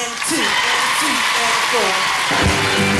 and two and two and four.